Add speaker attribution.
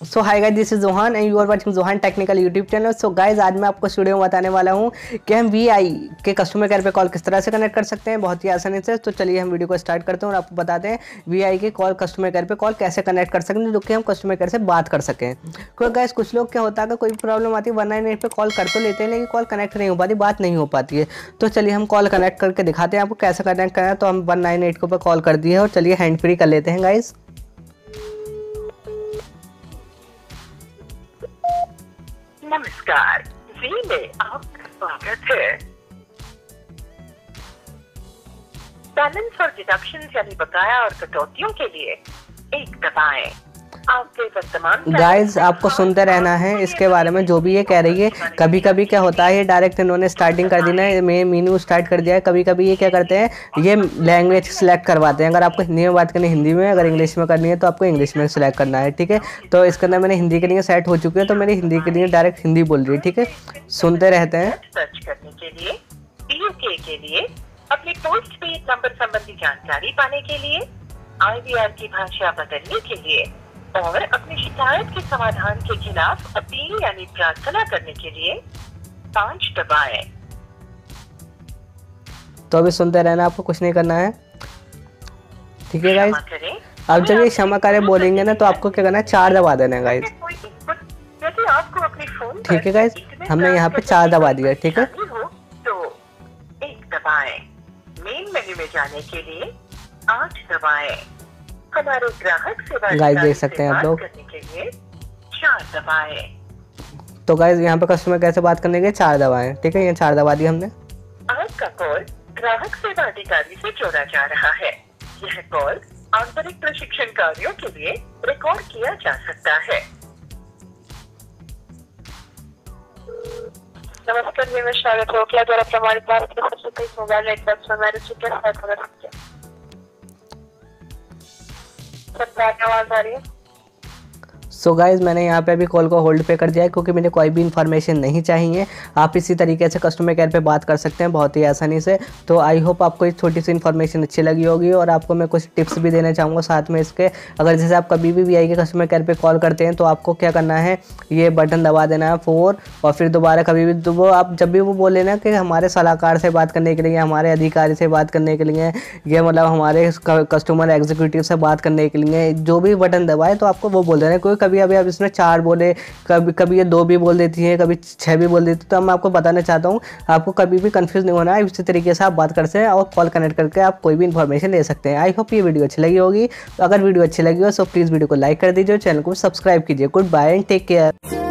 Speaker 1: So hi guys this is Johan and you are watching Johan technical YouTube channel so guys आज मैं आपको studio में बताने वाला हूँ कि हम वी आई के कस्टमर केयर पे कॉल किस तरह से कनेक्ट कर सकते हैं। बहुत ही आसानी से। तो चलिए हम वीडियो को स्टार्ट करते हैं और आपको बताते हैं वी आई के कॉल कस्टमर केयर पे कॉल कैसे कनेक्ट कर सकते हैं, जो कि हम कस्टमर केयर से बात कर सकें। क्योंकि गाइज़ कुछ लोग क्या होता है कोई प्रॉब्लम आती है वन नाइन एट पर कॉल कर तो लेते हैं, लेकिन कॉल कनेक्ट नहीं हो पाती, बात नहीं हो पाती है। तो चलिए हम कॉल कनेक्ट करके दिखाते हैं आपको कैसे कनेक्ट करना है तो हम वन नाइन एट के ऊपर कॉल कर दिए और चलिए हैंड फ्री कर लेते हैं गाइज़
Speaker 2: नमस्कार। जी, में आपका स्वागत है। बैलेंस और डिडक्शन यानी बकाया और कटौतियों के लिए एक दबाएँ।
Speaker 1: गाइस आपको सुनते रहना है इसके बारे में जो भी ये कह रही है कभी कभी क्या होता है ये डायरेक्ट इन्होंने स्टार्टिंग कर देना है मैं मीनू स्टार्ट कर दिया है कभी कभी ये क्या करते हैं ये लैंग्वेज सेलेक्ट करवाते हैं। अगर आपको हिंदी में बात करनी हिंदी में अगर इंग्लिश में करनी है तो आपको इंग्लिश में सेलेक्ट करना है ठीक है? तो इसके अंदर मैंने हिंदी के लिए सेट हो चुकी है तो मेरी हिंदी के लिए डायरेक्ट हिंदी बोल रही है ठीक है? सुनते रहते हैं।
Speaker 2: सर्च करने के लिए पीयूके के लिए अपने पोस्ट पेड नंबर संबंधी जानकारी पाने के लिए आईवीआर की भाषा बदलने के लिए। और अपनी शिकायत के समाधान के खिलाफ अपील यानी प्रार्थना करने के लिए पाँच दबाएँ।
Speaker 1: तो अभी सुनते रहना आपको कुछ नहीं करना है। ठीक है गाइस अब जब ये क्षमा कार्य बोलेंगे ना तो आपको क्या करना है? चार दबा देना है गाइस ठीक है गाइस हमने यहाँ पे चार दबा दिया ठीक है?
Speaker 2: तो एक दबाएँ। मेन मेन्यू में जाने के लिए आठ दबाएँ। हमारे ग्राहक सेवा अधिकारी
Speaker 1: देख सकते हैं आप लोग।
Speaker 2: चार दबाएँ।
Speaker 1: तो गाइस यहाँ पे कस्टमर कैसे बात करने के चार दबाएँ? ठीक है ये चार दबा दिए हमने।
Speaker 2: आपका कॉल ग्राहक सेवा अधिकारी से जोड़ा जा रहा है। यह कॉल आंतरिक प्रशिक्षण कार्यों के लिए रिकॉर्ड किया जा सकता है। नमस्कार मैं स्वागत हूँ। क्या द्वारा प्रमाणित भारत के सबसे तेज मोबाइल नेटवर्क में मैंने क्या सहायता कर सकती हूँ सर आवाज़ आ रही है
Speaker 1: सो so गाइज़ मैंने यहाँ पे अभी कॉल को होल्ड पे कर दिया है क्योंकि मुझे कोई भी इन्फॉर्मेशन नहीं चाहिए। आप इसी तरीके से कस्टमर केयर पे बात कर सकते हैं बहुत ही आसानी से। तो आई होप आपको एक छोटी सी इन्फॉर्मेशन अच्छी लगी होगी और आपको मैं कुछ टिप्स भी देना चाहूँगा साथ में इसके। अगर जैसे आप कभी भी वी आई के कस्टमर केयर पर कॉल करते हैं तो आपको क्या करना है, ये बटन दबा देना है फोर और फिर दोबारा कभी भी वो आप जब भी वो बोले ना कि हमारे सलाहकार से बात करने के लिए, हमारे अधिकारी से बात करने के लिए, ये मतलब हमारे कस्टमर एग्जीक्यूटिव से बात करने के लिए, जो भी बटन दबाए तो आपको वो बोल देना है, कोई कभी अभी आप इसमें चार बोले, कभी कभी ये दो भी बोल देती है, कभी छः भी बोल देती है तो मैं आपको बताना चाहता हूँ, आपको कभी भी कन्फ्यूज़ नहीं होना है इसी तरीके से आप बात कर सकते हैं और कॉल कनेक्ट करके आप कोई भी इन्फॉर्मेशन ले सकते हैं। आई होप ये वीडियो अच्छी लगी होगी। अगर वीडियो अच्छी लगी हो तो प्लीज़ वीडियो को लाइक कर दीजिए चैनल को सब्सक्राइब कीजिए। Good bye and take care